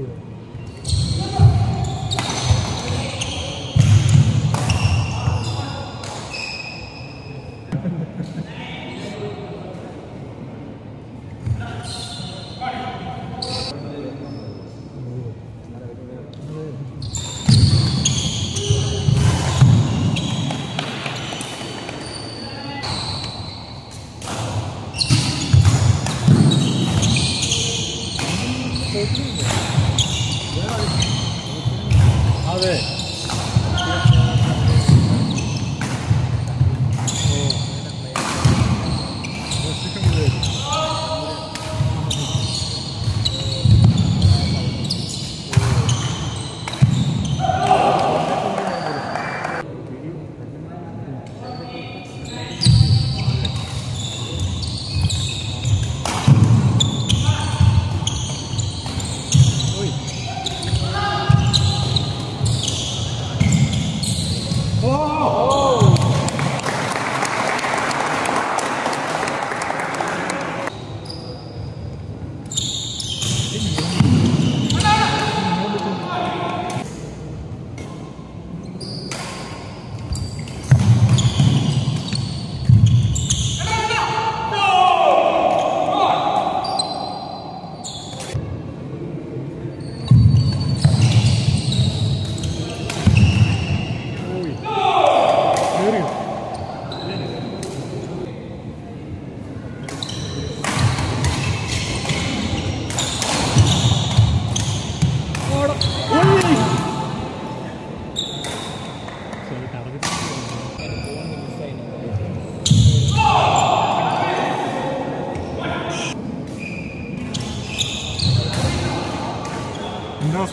അതെ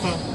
Costa.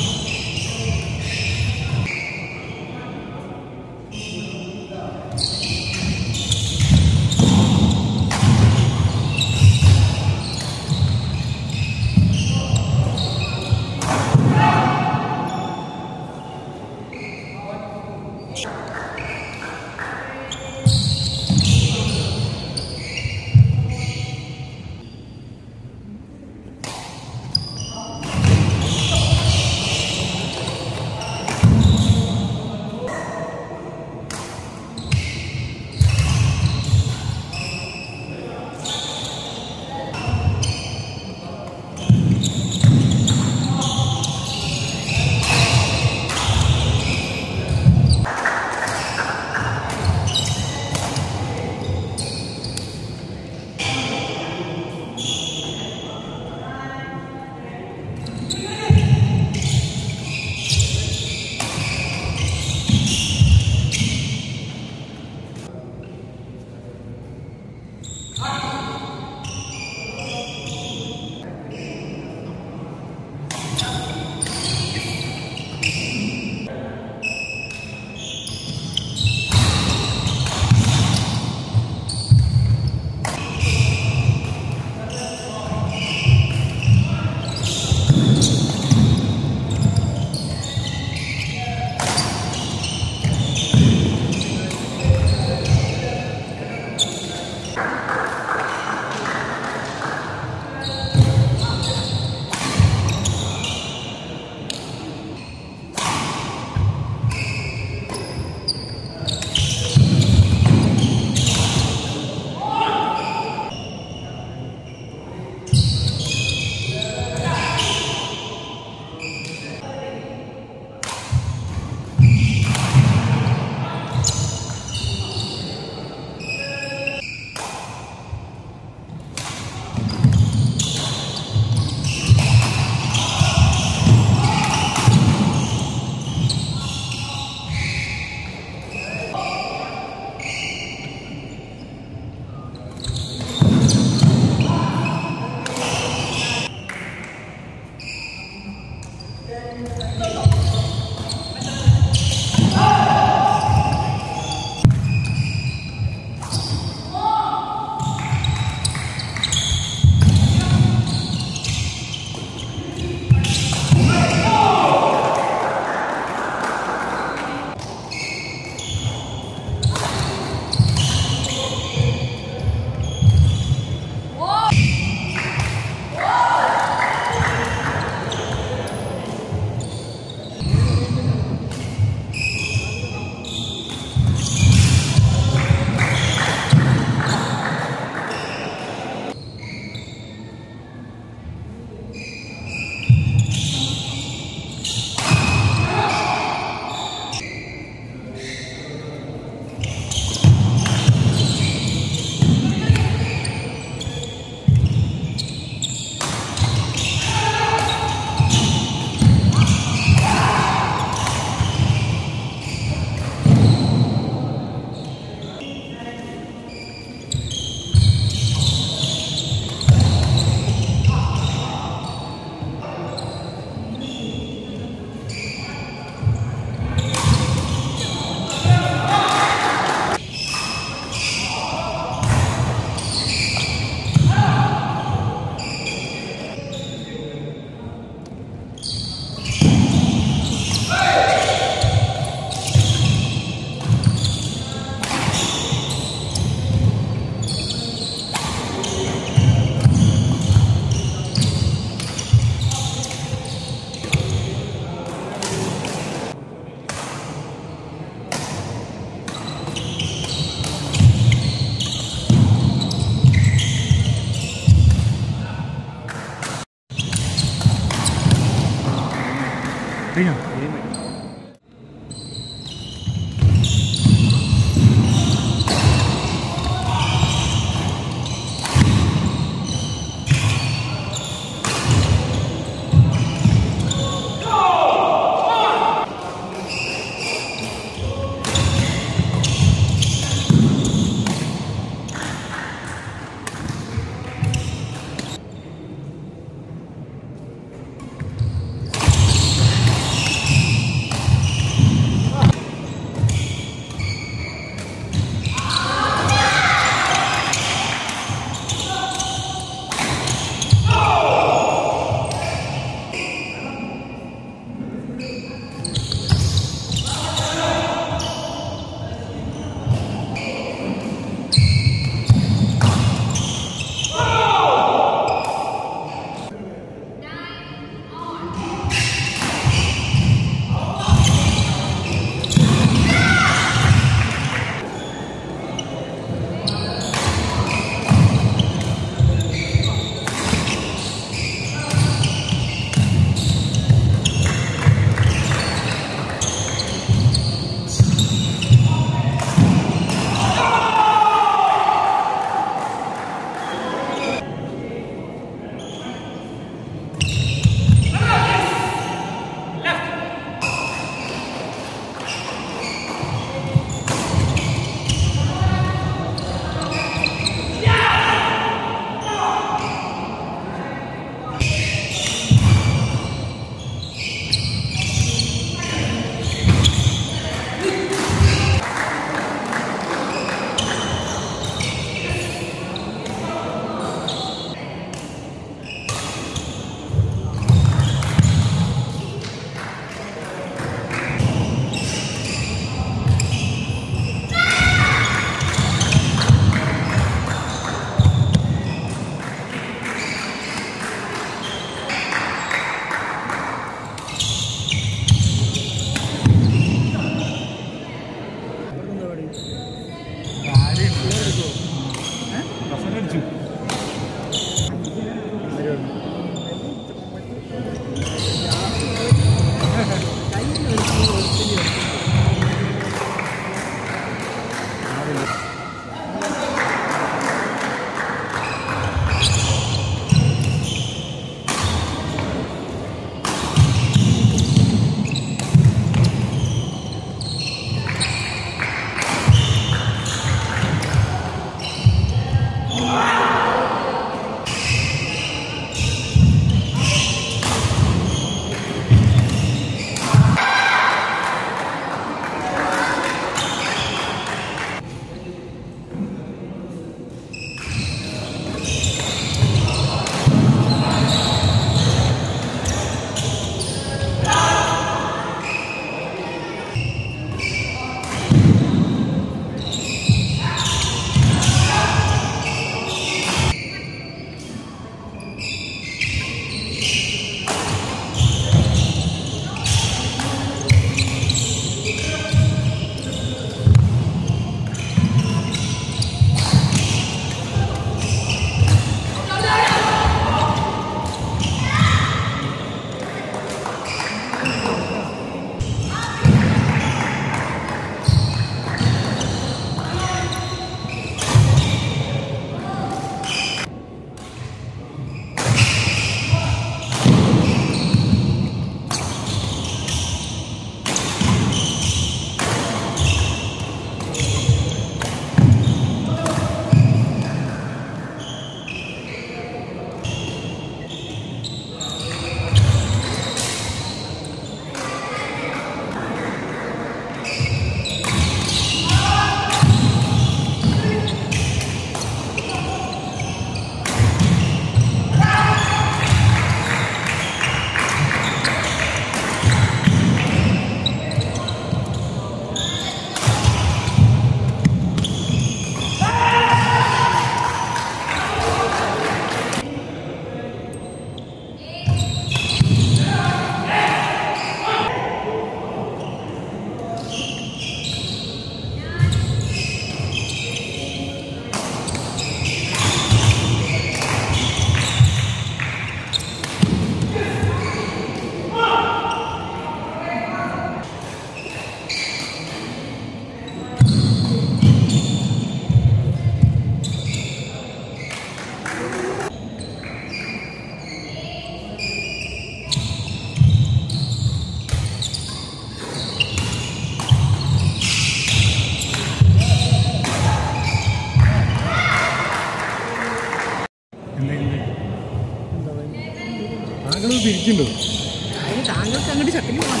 അതിന് താങ്കൾക്ക് അങ്ങോട്ട് ഷട്ടിൽ പോകാൻ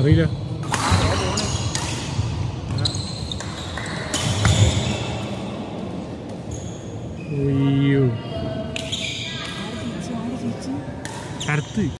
അറിയില്ല.